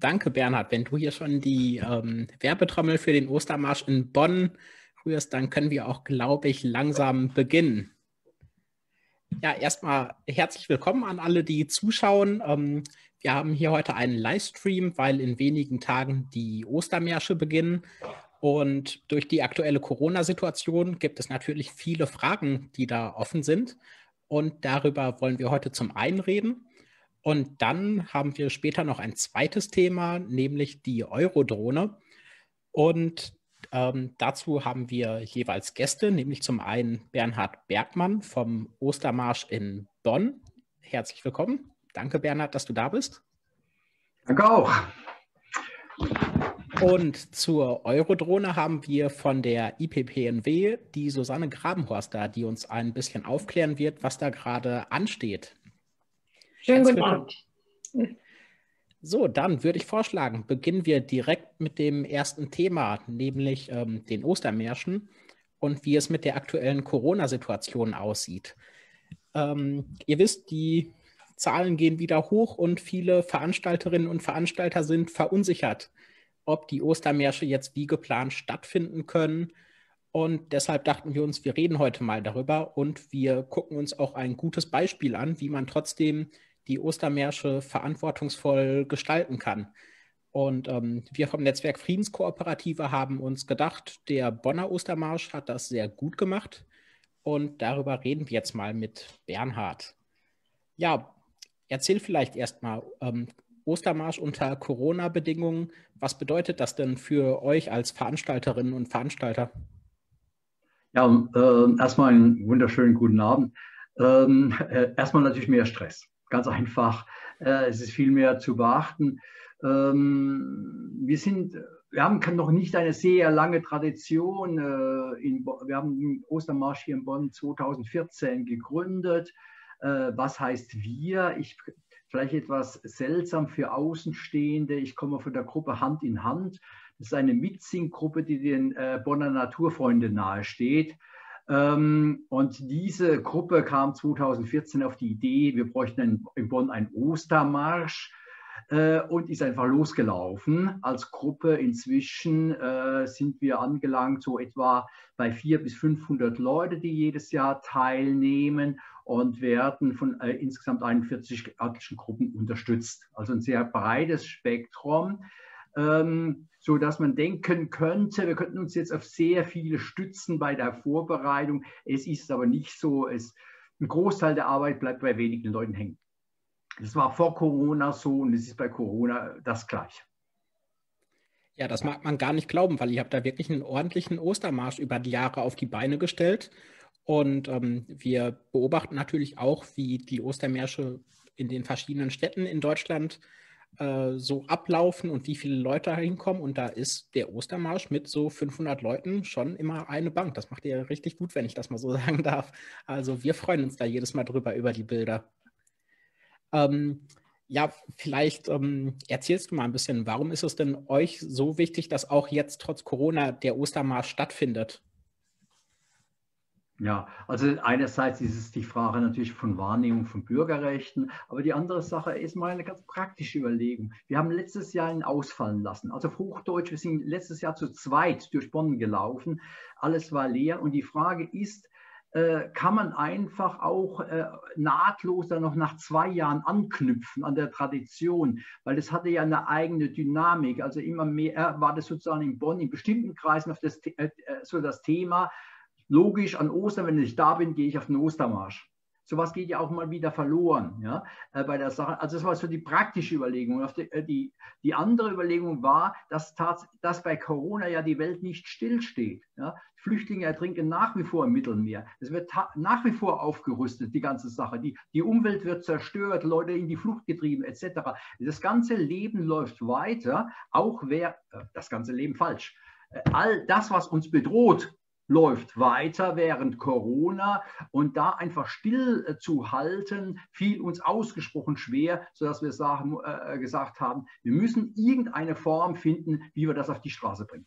Danke, Bernhard. Wenn du hier schon die ähm, Werbetrommel für den Ostermarsch in Bonn rührst, dann können wir auch, glaube ich, langsam beginnen. Ja, erstmal herzlich willkommen an alle, die zuschauen. Ähm, wir haben hier heute einen Livestream, weil in wenigen Tagen die Ostermärsche beginnen. Und durch die aktuelle Corona-Situation gibt es natürlich viele Fragen, die da offen sind. Und darüber wollen wir heute zum einen reden. Und dann haben wir später noch ein zweites Thema, nämlich die Eurodrohne. Und ähm, dazu haben wir jeweils Gäste, nämlich zum einen Bernhard Bergmann vom Ostermarsch in Bonn. Herzlich willkommen. Danke, Bernhard, dass du da bist. Danke auch. Und zur Eurodrohne haben wir von der IPPNW die Susanne Grabenhorst da, die uns ein bisschen aufklären wird, was da gerade ansteht. Schönen guten Abend. So, dann würde ich vorschlagen, beginnen wir direkt mit dem ersten Thema, nämlich ähm, den Ostermärschen und wie es mit der aktuellen Corona-Situation aussieht. Ähm, ihr wisst, die Zahlen gehen wieder hoch und viele Veranstalterinnen und Veranstalter sind verunsichert, ob die Ostermärsche jetzt wie geplant stattfinden können und deshalb dachten wir uns, wir reden heute mal darüber und wir gucken uns auch ein gutes Beispiel an, wie man trotzdem die Ostermärsche verantwortungsvoll gestalten kann. Und ähm, wir vom Netzwerk Friedenskooperative haben uns gedacht, der Bonner Ostermarsch hat das sehr gut gemacht. Und darüber reden wir jetzt mal mit Bernhard. Ja, erzähl vielleicht erstmal, ähm, Ostermarsch unter Corona-Bedingungen, was bedeutet das denn für euch als Veranstalterinnen und Veranstalter? Ja, äh, erstmal einen wunderschönen guten Abend. Ähm, äh, erstmal natürlich mehr Stress. Ganz einfach. Äh, es ist viel mehr zu beachten. Ähm, wir sind, wir haben noch nicht eine sehr lange Tradition. Äh, wir haben den Ostermarsch hier in Bonn 2014 gegründet. Äh, was heißt wir? Ich, vielleicht etwas seltsam für Außenstehende. Ich komme von der Gruppe Hand in Hand. Das ist eine Mitsing-Gruppe, die den Bonner Naturfreunden nahesteht. Ähm, und diese Gruppe kam 2014 auf die Idee, wir bräuchten in Bonn einen Ostermarsch äh, und ist einfach losgelaufen. Als Gruppe inzwischen äh, sind wir angelangt, so etwa bei 400 bis 500 Leute, die jedes Jahr teilnehmen und werden von äh, insgesamt 41 örtlichen Gruppen unterstützt. Also ein sehr breites Spektrum ähm, so dass man denken könnte, wir könnten uns jetzt auf sehr viele stützen bei der Vorbereitung. Es ist aber nicht so. Es, ein Großteil der Arbeit bleibt bei wenigen Leuten hängen. Das war vor Corona so und es ist bei Corona das Gleiche. Ja, das mag man gar nicht glauben, weil ich habe da wirklich einen ordentlichen Ostermarsch über die Jahre auf die Beine gestellt. Und ähm, wir beobachten natürlich auch, wie die Ostermärsche in den verschiedenen Städten in Deutschland äh, so ablaufen und wie viele Leute da hinkommen. Und da ist der Ostermarsch mit so 500 Leuten schon immer eine Bank. Das macht ihr richtig gut, wenn ich das mal so sagen darf. Also wir freuen uns da jedes Mal drüber, über die Bilder. Ähm, ja, vielleicht ähm, erzählst du mal ein bisschen, warum ist es denn euch so wichtig, dass auch jetzt trotz Corona der Ostermarsch stattfindet? Ja, also einerseits ist es die Frage natürlich von Wahrnehmung von Bürgerrechten, aber die andere Sache ist mal eine ganz praktische Überlegung. Wir haben letztes Jahr ihn ausfallen lassen. Also auf Hochdeutsch, wir sind letztes Jahr zu zweit durch Bonn gelaufen. Alles war leer und die Frage ist, äh, kann man einfach auch äh, nahtlos dann noch nach zwei Jahren anknüpfen an der Tradition, weil das hatte ja eine eigene Dynamik. Also immer mehr war das sozusagen in Bonn in bestimmten Kreisen auf das, äh, so das Thema, logisch an Ostern, wenn ich da bin, gehe ich auf den Ostermarsch. Sowas geht ja auch mal wieder verloren ja, äh, bei der Sache. Also das war so die praktische Überlegung. Die, äh, die, die, andere Überlegung war, dass, dass bei Corona ja die Welt nicht stillsteht. Ja. Flüchtlinge ertrinken nach wie vor im Mittelmeer. Es wird nach wie vor aufgerüstet, die ganze Sache. Die, die Umwelt wird zerstört, Leute in die Flucht getrieben, etc. Das ganze Leben läuft weiter, auch wer, äh, das ganze Leben falsch. All das, was uns bedroht, läuft weiter während Corona und da einfach still äh, zu halten, fiel uns ausgesprochen schwer, sodass wir sagen, äh, gesagt haben, wir müssen irgendeine Form finden, wie wir das auf die Straße bringen.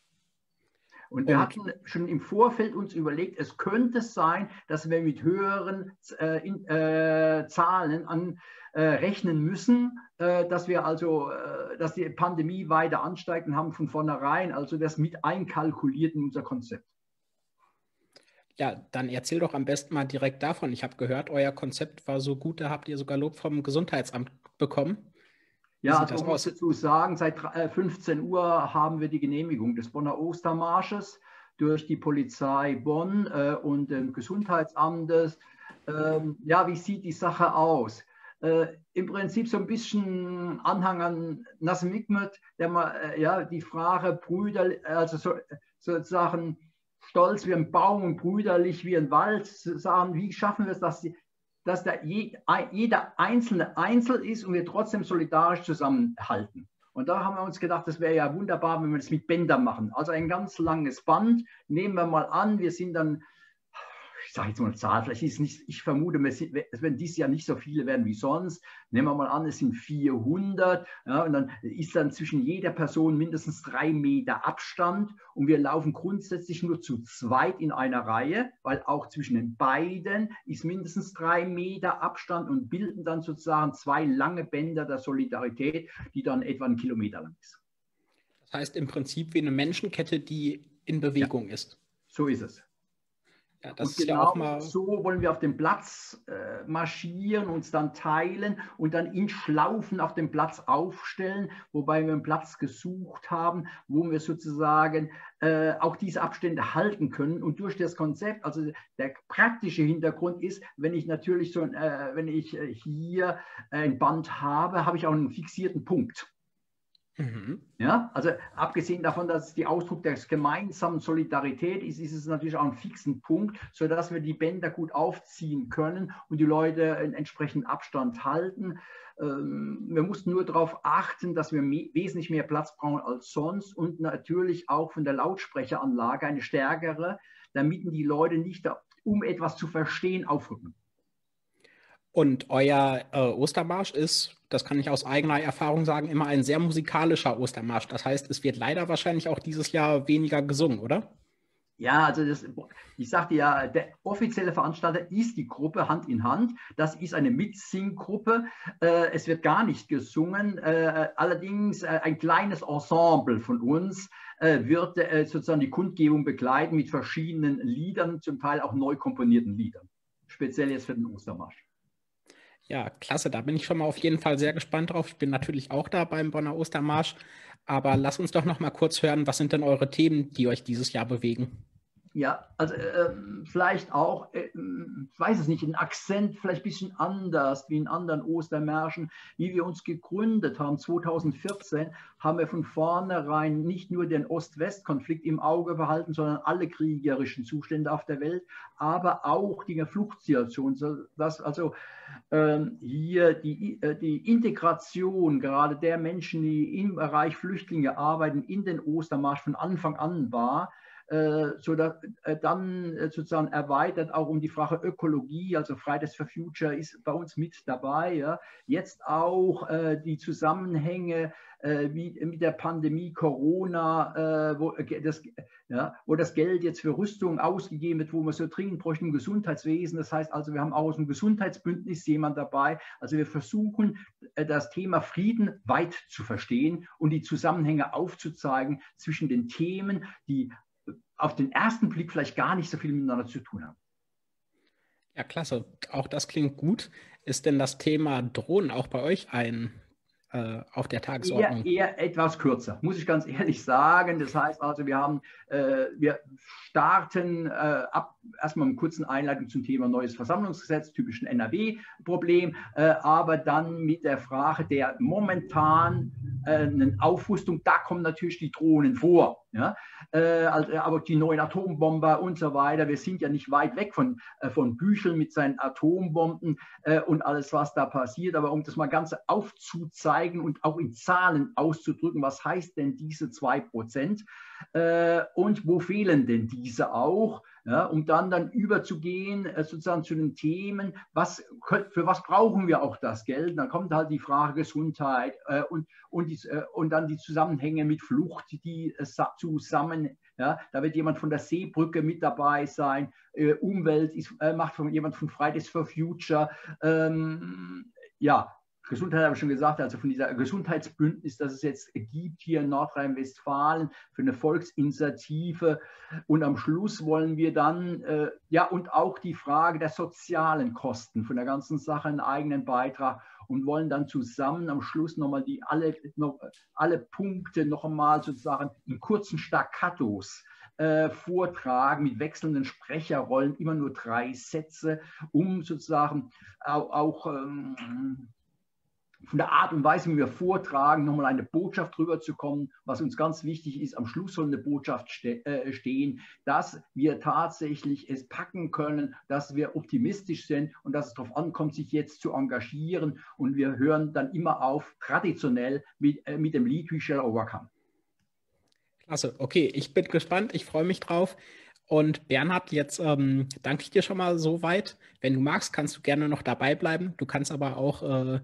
Und wir hatten schon im Vorfeld uns überlegt, es könnte sein, dass wir mit höheren äh, in, äh, Zahlen an, äh, rechnen müssen, äh, dass wir also, äh, dass die Pandemie weiter ansteigt und haben von vornherein also das mit einkalkuliert in unser Konzept. Ja, dann erzähl doch am besten mal direkt davon. Ich habe gehört, euer Konzept war so gut, da habt ihr sogar Lob vom Gesundheitsamt bekommen. Wie ja, also muss dazu sagen, seit 15 Uhr haben wir die Genehmigung des Bonner Ostermarsches durch die Polizei Bonn äh, und dem Gesundheitsamtes. Ähm, ja, wie sieht die Sache aus? Äh, Im Prinzip so ein bisschen Anhang an Nassim Hikmet, der mal äh, ja, die Frage Brüder, also so, sozusagen stolz wie ein Baum und brüderlich wie ein Wald, sagen, wie schaffen wir es, dass, die, dass der, jeder Einzelne Einzel ist und wir trotzdem solidarisch zusammenhalten. Und da haben wir uns gedacht, das wäre ja wunderbar, wenn wir das mit Bändern machen. Also ein ganz langes Band. Nehmen wir mal an, wir sind dann sage jetzt mal eine Zahl, vielleicht ist nicht, ich vermute, es werden dieses Jahr nicht so viele werden wie sonst. Nehmen wir mal an, es sind 400. Ja, und dann ist dann zwischen jeder Person mindestens drei Meter Abstand. Und wir laufen grundsätzlich nur zu zweit in einer Reihe, weil auch zwischen den beiden ist mindestens drei Meter Abstand und bilden dann sozusagen zwei lange Bänder der Solidarität, die dann etwa einen Kilometer lang ist. Das heißt im Prinzip wie eine Menschenkette, die in Bewegung ja, ist. So ist es. Ja, das und ist genau ja auch mal so wollen wir auf dem Platz äh, marschieren, uns dann teilen und dann in Schlaufen auf dem Platz aufstellen, wobei wir einen Platz gesucht haben, wo wir sozusagen äh, auch diese Abstände halten können. Und durch das Konzept, also der praktische Hintergrund ist, wenn ich natürlich so, äh, wenn ich äh, hier ein Band habe, habe ich auch einen fixierten Punkt. Mhm. Ja, also abgesehen davon, dass es die Ausdruck der gemeinsamen Solidarität ist, ist es natürlich auch ein fixen Punkt, sodass wir die Bänder gut aufziehen können und die Leute einen entsprechenden Abstand halten. Ähm, wir mussten nur darauf achten, dass wir wesentlich mehr Platz brauchen als sonst und natürlich auch von der Lautsprecheranlage eine stärkere, damit die Leute nicht, um etwas zu verstehen, aufrücken. Und euer äh, Ostermarsch ist, das kann ich aus eigener Erfahrung sagen, immer ein sehr musikalischer Ostermarsch. Das heißt, es wird leider wahrscheinlich auch dieses Jahr weniger gesungen, oder? Ja, also das, ich sagte ja, der offizielle Veranstalter ist die Gruppe Hand in Hand. Das ist eine Mitsinggruppe. Äh, es wird gar nicht gesungen. Äh, allerdings äh, ein kleines Ensemble von uns äh, wird äh, sozusagen die Kundgebung begleiten mit verschiedenen Liedern, zum Teil auch neu komponierten Liedern. Speziell jetzt für den Ostermarsch. Ja, klasse. Da bin ich schon mal auf jeden Fall sehr gespannt drauf. Ich bin natürlich auch da beim Bonner Ostermarsch. Aber lass uns doch noch mal kurz hören, was sind denn eure Themen, die euch dieses Jahr bewegen? Ja, also äh, vielleicht auch, äh, ich weiß es nicht, ein Akzent vielleicht ein bisschen anders wie in anderen Ostermärschen. Wie wir uns gegründet haben, 2014, haben wir von vornherein nicht nur den Ost-West-Konflikt im Auge behalten, sondern alle kriegerischen Zustände auf der Welt, aber auch die Fluchtsituation, dass also äh, hier die, äh, die Integration gerade der Menschen, die im Bereich Flüchtlinge arbeiten, in den Ostermarsch von Anfang an war so da, äh, dann äh, sozusagen erweitert auch um die Frage Ökologie, also Fridays for Future ist bei uns mit dabei. Ja. Jetzt auch äh, die Zusammenhänge äh, wie mit der Pandemie Corona, äh, wo, das, ja, wo das Geld jetzt für Rüstung ausgegeben wird, wo man so dringend bräuchte im Gesundheitswesen. Das heißt also, wir haben auch aus dem Gesundheitsbündnis jemand dabei. Also wir versuchen, das Thema Frieden weit zu verstehen und die Zusammenhänge aufzuzeigen zwischen den Themen, die auf den ersten Blick vielleicht gar nicht so viel miteinander zu tun haben. Ja, klasse. Auch das klingt gut. Ist denn das Thema Drohnen auch bei euch ein äh, auf der Tagesordnung? Eher, eher, etwas kürzer, muss ich ganz ehrlich sagen. Das heißt also, wir haben, äh, wir starten äh, ab erstmal eine kurzen Einleitung zum Thema neues Versammlungsgesetz, typischen NRW-Problem, äh, aber dann mit der Frage der momentan äh, Aufrüstung, da kommen natürlich die Drohnen vor. Ja? Äh, also, aber die neuen Atombomber und so weiter, wir sind ja nicht weit weg von, äh, von Büchel mit seinen Atombomben äh, und alles, was da passiert. Aber um das mal ganz aufzuzeigen und auch in Zahlen auszudrücken, was heißt denn diese 2%? Äh, und wo fehlen denn diese auch? ja, um dann, dann überzugehen äh, sozusagen zu den Themen, was, für was brauchen wir auch das Geld? Dann kommt halt die Frage Gesundheit äh, und, und, die, äh, und dann die Zusammenhänge mit Flucht, die äh, zusammen, ja, da wird jemand von der Seebrücke mit dabei sein, äh, Umwelt ist, äh, macht von, jemand von Fridays for Future, ähm, ja, Gesundheit habe ich schon gesagt, also von dieser Gesundheitsbündnis, das es jetzt gibt hier in Nordrhein-Westfalen für eine Volksinitiative. Und am Schluss wollen wir dann, äh, ja, und auch die Frage der sozialen Kosten von der ganzen Sache einen eigenen Beitrag und wollen dann zusammen am Schluss nochmal die alle, noch, alle Punkte noch einmal sozusagen in kurzen Staccatos äh, vortragen mit wechselnden Sprecherrollen, immer nur drei Sätze, um sozusagen auch, auch ähm, von der Art und Weise, wie wir vortragen, nochmal eine Botschaft rüberzukommen. Was uns ganz wichtig ist, am Schluss soll eine Botschaft ste äh, stehen, dass wir tatsächlich es packen können, dass wir optimistisch sind und dass es darauf ankommt, sich jetzt zu engagieren. Und wir hören dann immer auf, traditionell mit, äh, mit dem Lied We Shall Overcome. Klasse, okay, ich bin gespannt, ich freue mich drauf. Und Bernhard, jetzt ähm, danke ich dir schon mal so weit. Wenn du magst, kannst du gerne noch dabei bleiben. Du kannst aber auch äh,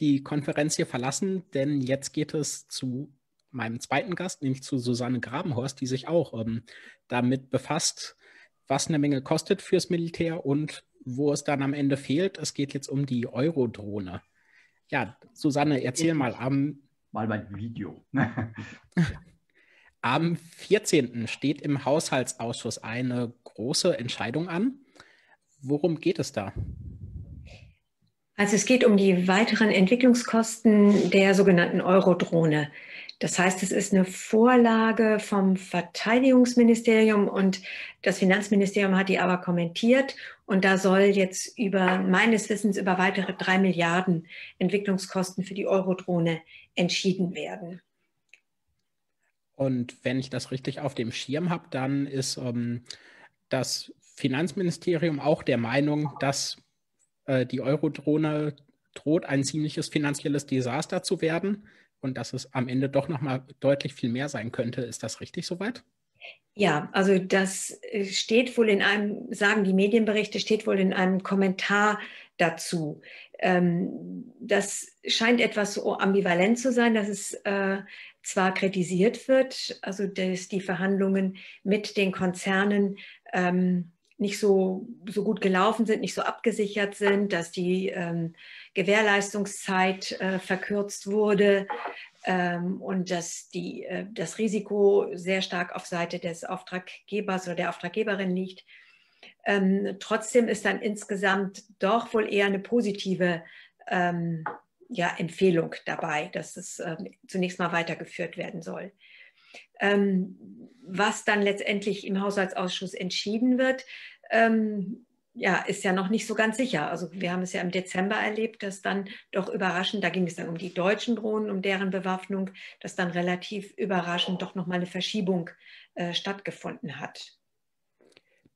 die Konferenz hier verlassen, denn jetzt geht es zu meinem zweiten Gast, nämlich zu Susanne Grabenhorst, die sich auch ähm, damit befasst, was eine Menge kostet fürs Militär und wo es dann am Ende fehlt. Es geht jetzt um die Eurodrohne. Ja, Susanne, erzähl ich mal am. Mal mein Video. am 14. steht im Haushaltsausschuss eine große Entscheidung an. Worum geht es da? Also es geht um die weiteren Entwicklungskosten der sogenannten Eurodrohne. Das heißt, es ist eine Vorlage vom Verteidigungsministerium und das Finanzministerium hat die aber kommentiert. Und da soll jetzt über meines Wissens über weitere drei Milliarden Entwicklungskosten für die Eurodrohne entschieden werden. Und wenn ich das richtig auf dem Schirm habe, dann ist ähm, das Finanzministerium auch der Meinung, dass äh, die Eurodrohne droht ein ziemliches finanzielles Desaster zu werden und dass es am Ende doch noch mal deutlich viel mehr sein könnte. Ist das richtig soweit? Ja, also das äh, steht wohl in einem, sagen die Medienberichte, steht wohl in einem Kommentar dazu. Ähm, das scheint etwas so ambivalent zu sein, dass es äh, zwar kritisiert wird, also dass die Verhandlungen mit den Konzernen ähm, nicht so, so gut gelaufen sind, nicht so abgesichert sind, dass die ähm, Gewährleistungszeit äh, verkürzt wurde ähm, und dass die, äh, das Risiko sehr stark auf Seite des Auftraggebers oder der Auftraggeberin liegt. Ähm, trotzdem ist dann insgesamt doch wohl eher eine positive ähm, ja, Empfehlung dabei, dass es ähm, zunächst mal weitergeführt werden soll. Ähm, was dann letztendlich im Haushaltsausschuss entschieden wird, ähm, ja, ist ja noch nicht so ganz sicher. Also wir haben es ja im Dezember erlebt, dass dann doch überraschend, da ging es dann um die deutschen Drohnen, um deren Bewaffnung, dass dann relativ überraschend doch nochmal eine Verschiebung äh, stattgefunden hat.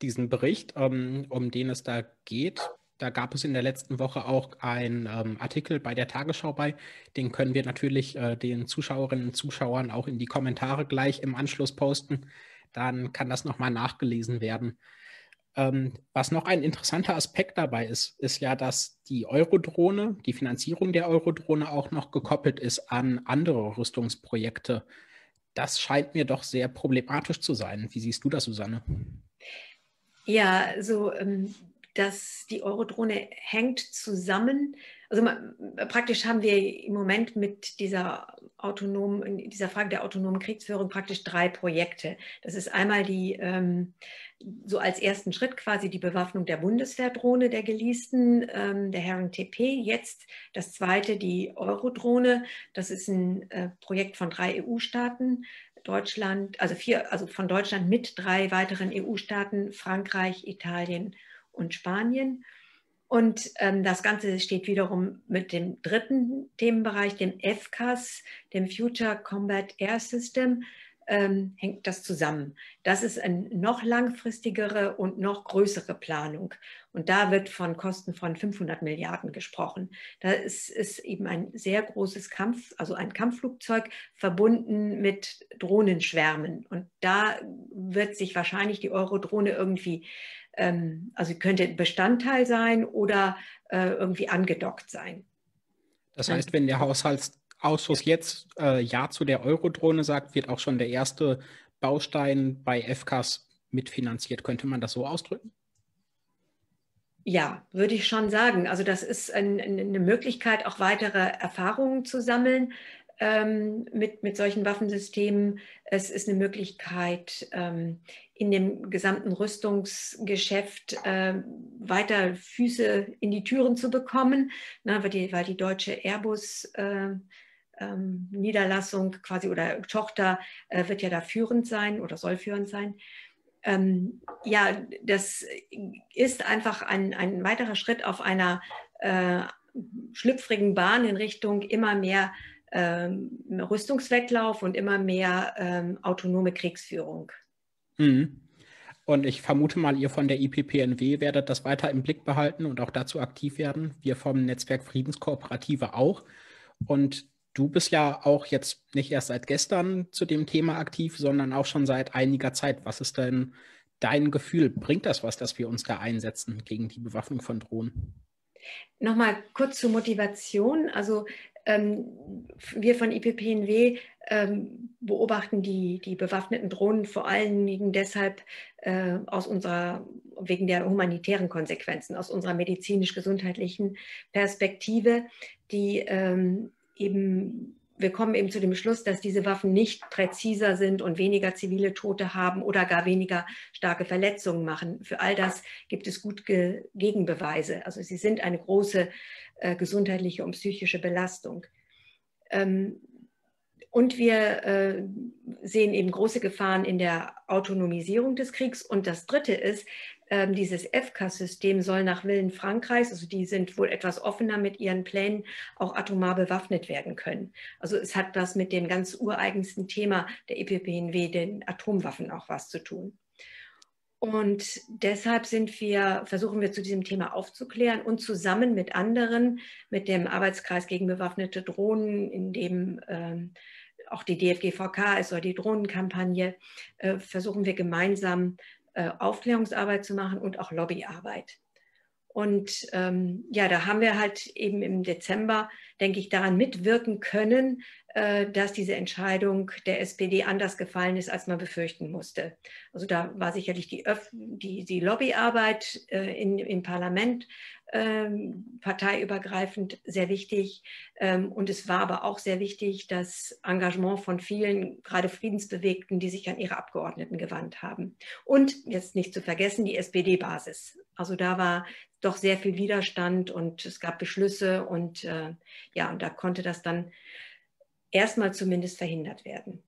Diesen Bericht, ähm, um den es da geht, da gab es in der letzten Woche auch einen ähm, Artikel bei der Tagesschau bei. Den können wir natürlich äh, den Zuschauerinnen und Zuschauern auch in die Kommentare gleich im Anschluss posten. Dann kann das nochmal nachgelesen werden. Ähm, was noch ein interessanter Aspekt dabei ist, ist ja, dass die Eurodrohne, die Finanzierung der Eurodrohne auch noch gekoppelt ist an andere Rüstungsprojekte. Das scheint mir doch sehr problematisch zu sein. Wie siehst du das, Susanne? Ja, so ähm, dass die Eurodrohne hängt zusammen. Also praktisch haben wir im Moment mit dieser autonomen, dieser Frage der autonomen Kriegsführung praktisch drei Projekte. Das ist einmal die, ähm, so als ersten Schritt quasi die Bewaffnung der Bundeswehrdrohne der geleasten, ähm, der Herring TP. Jetzt das zweite, die Eurodrohne. Das ist ein äh, Projekt von drei EU-Staaten. Deutschland, also vier, also von Deutschland mit drei weiteren EU-Staaten, Frankreich, Italien und Spanien. Und ähm, das Ganze steht wiederum mit dem dritten Themenbereich, dem FCAS, dem Future Combat Air System, ähm, hängt das zusammen. Das ist eine noch langfristigere und noch größere Planung. Und da wird von Kosten von 500 Milliarden gesprochen. Da ist, ist eben ein sehr großes Kampf, also ein Kampfflugzeug verbunden mit Drohnenschwärmen. Und da wird sich wahrscheinlich die Eurodrohne irgendwie, ähm, also könnte Bestandteil sein oder äh, irgendwie angedockt sein. Das heißt, wenn der Haushaltsausschuss jetzt äh, Ja zu der Eurodrohne sagt, wird auch schon der erste Baustein bei FKs mitfinanziert. Könnte man das so ausdrücken? Ja, würde ich schon sagen. Also das ist ein, eine Möglichkeit, auch weitere Erfahrungen zu sammeln ähm, mit, mit solchen Waffensystemen. Es ist eine Möglichkeit, ähm, in dem gesamten Rüstungsgeschäft äh, weiter Füße in die Türen zu bekommen, na, weil, die, weil die deutsche Airbus äh, ähm, Niederlassung quasi oder Tochter äh, wird ja da führend sein oder soll führend sein. Ähm, ja, das ist einfach ein, ein weiterer Schritt auf einer äh, schlüpfrigen Bahn in Richtung immer mehr ähm, Rüstungswettlauf und immer mehr ähm, autonome Kriegsführung. Mhm. Und ich vermute mal, ihr von der IPPNW werdet das weiter im Blick behalten und auch dazu aktiv werden. Wir vom Netzwerk Friedenskooperative auch. Und du bist ja auch jetzt nicht erst seit gestern zu dem Thema aktiv, sondern auch schon seit einiger Zeit. Was ist denn dein Gefühl? Bringt das was, dass wir uns da einsetzen gegen die Bewaffnung von Drohnen? Nochmal kurz zur Motivation. Also wir von IPPNW ähm, beobachten die, die bewaffneten Drohnen vor allen Dingen deshalb äh, aus unserer, wegen der humanitären Konsequenzen, aus unserer medizinisch-gesundheitlichen Perspektive, die ähm, eben wir kommen eben zu dem Schluss, dass diese Waffen nicht präziser sind und weniger zivile Tote haben oder gar weniger starke Verletzungen machen. Für all das gibt es gute Gegenbeweise. Also sie sind eine große äh, gesundheitliche und psychische Belastung. Ähm, und wir äh, sehen eben große Gefahren in der Autonomisierung des Kriegs. Und das Dritte ist, ähm, dieses FK-System soll nach Willen Frankreichs, also die sind wohl etwas offener mit ihren Plänen, auch atomar bewaffnet werden können. Also es hat was mit dem ganz ureigensten Thema der EPPNW, den Atomwaffen, auch was zu tun. Und deshalb sind wir, versuchen wir zu diesem Thema aufzuklären und zusammen mit anderen, mit dem Arbeitskreis gegen bewaffnete Drohnen, in dem ähm, auch die DFGVK ist oder die Drohnenkampagne, äh, versuchen wir gemeinsam äh, Aufklärungsarbeit zu machen und auch Lobbyarbeit. Und ähm, ja, da haben wir halt eben im Dezember, denke ich, daran mitwirken können, äh, dass diese Entscheidung der SPD anders gefallen ist, als man befürchten musste. Also da war sicherlich die, Öf die, die Lobbyarbeit äh, in, im Parlament ähm, parteiübergreifend sehr wichtig. Ähm, und es war aber auch sehr wichtig, das Engagement von vielen, gerade Friedensbewegten, die sich an ihre Abgeordneten gewandt haben. Und jetzt nicht zu vergessen, die SPD-Basis. Also da war doch sehr viel Widerstand und es gab Beschlüsse und äh, ja, und da konnte das dann erstmal zumindest verhindert werden.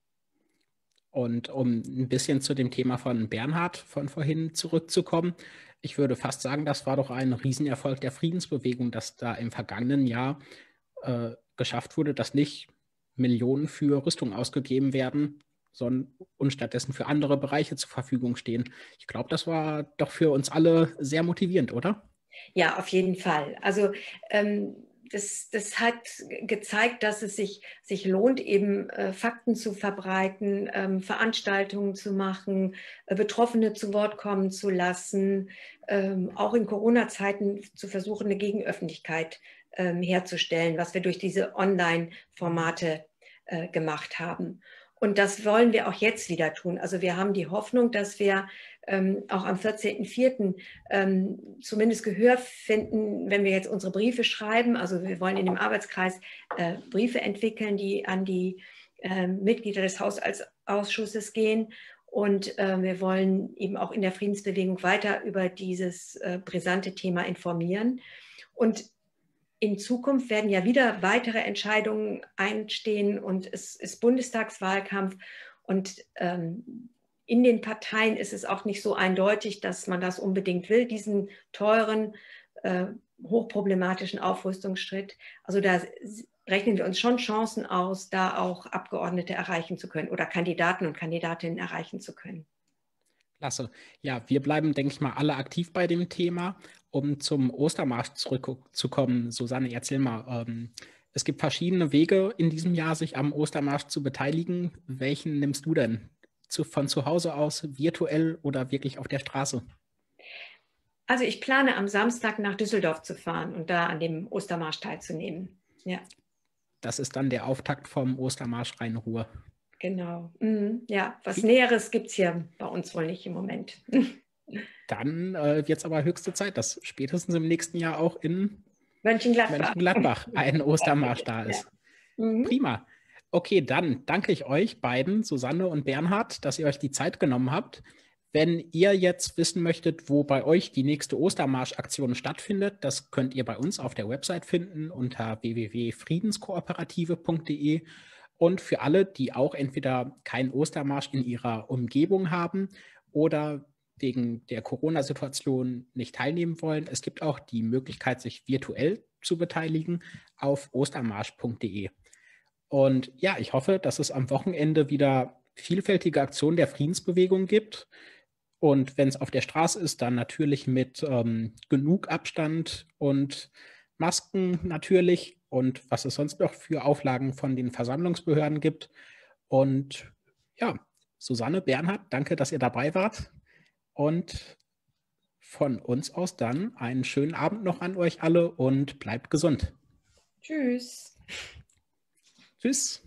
Und um ein bisschen zu dem Thema von Bernhard von vorhin zurückzukommen, ich würde fast sagen, das war doch ein Riesenerfolg der Friedensbewegung, dass da im vergangenen Jahr äh, geschafft wurde, dass nicht Millionen für Rüstung ausgegeben werden, sondern und stattdessen für andere Bereiche zur Verfügung stehen. Ich glaube, das war doch für uns alle sehr motivierend, oder? Ja, auf jeden Fall. Also ähm, das, das hat gezeigt, dass es sich, sich lohnt, eben äh, Fakten zu verbreiten, ähm, Veranstaltungen zu machen, äh, Betroffene zu Wort kommen zu lassen, ähm, auch in Corona-Zeiten zu versuchen, eine Gegenöffentlichkeit ähm, herzustellen, was wir durch diese Online-Formate äh, gemacht haben. Und das wollen wir auch jetzt wieder tun. Also wir haben die Hoffnung, dass wir ähm, auch am 14.04. Ähm, zumindest Gehör finden, wenn wir jetzt unsere Briefe schreiben. Also wir wollen in dem Arbeitskreis äh, Briefe entwickeln, die an die äh, Mitglieder des Haushaltsausschusses gehen. Und äh, wir wollen eben auch in der Friedensbewegung weiter über dieses äh, brisante Thema informieren. Und in Zukunft werden ja wieder weitere Entscheidungen einstehen und es ist Bundestagswahlkampf und ähm, in den Parteien ist es auch nicht so eindeutig, dass man das unbedingt will, diesen teuren, äh, hochproblematischen Aufrüstungsschritt. Also da rechnen wir uns schon Chancen aus, da auch Abgeordnete erreichen zu können oder Kandidaten und Kandidatinnen erreichen zu können. Klasse. Ja, wir bleiben, denke ich mal, alle aktiv bei dem Thema. Um zum Ostermarsch zurückzukommen, Susanne, erzähl mal, ähm, es gibt verschiedene Wege in diesem Jahr, sich am Ostermarsch zu beteiligen. Welchen nimmst du denn? Zu, von zu Hause aus, virtuell oder wirklich auf der Straße? Also ich plane am Samstag nach Düsseldorf zu fahren und da an dem Ostermarsch teilzunehmen. Ja. Das ist dann der Auftakt vom Ostermarsch Rhein-Ruhr. Genau. Mhm. Ja, was Wie? Näheres gibt es hier bei uns wohl nicht im Moment. Dann äh, wird es aber höchste Zeit, dass spätestens im nächsten Jahr auch in Mönchengladbach, Mönchengladbach ein Ostermarsch da ist. Ja. Mhm. Prima. Okay, dann danke ich euch beiden, Susanne und Bernhard, dass ihr euch die Zeit genommen habt. Wenn ihr jetzt wissen möchtet, wo bei euch die nächste Ostermarsch-Aktion stattfindet, das könnt ihr bei uns auf der Website finden unter www.friedenskooperative.de. Und für alle, die auch entweder keinen Ostermarsch in ihrer Umgebung haben oder wegen der Corona-Situation nicht teilnehmen wollen, es gibt auch die Möglichkeit, sich virtuell zu beteiligen auf ostermarsch.de. Und ja, ich hoffe, dass es am Wochenende wieder vielfältige Aktionen der Friedensbewegung gibt. Und wenn es auf der Straße ist, dann natürlich mit ähm, genug Abstand und Masken natürlich und was es sonst noch für Auflagen von den Versammlungsbehörden gibt. Und ja, Susanne, Bernhard, danke, dass ihr dabei wart. Und von uns aus dann einen schönen Abend noch an euch alle und bleibt gesund. Tschüss. Tschüss.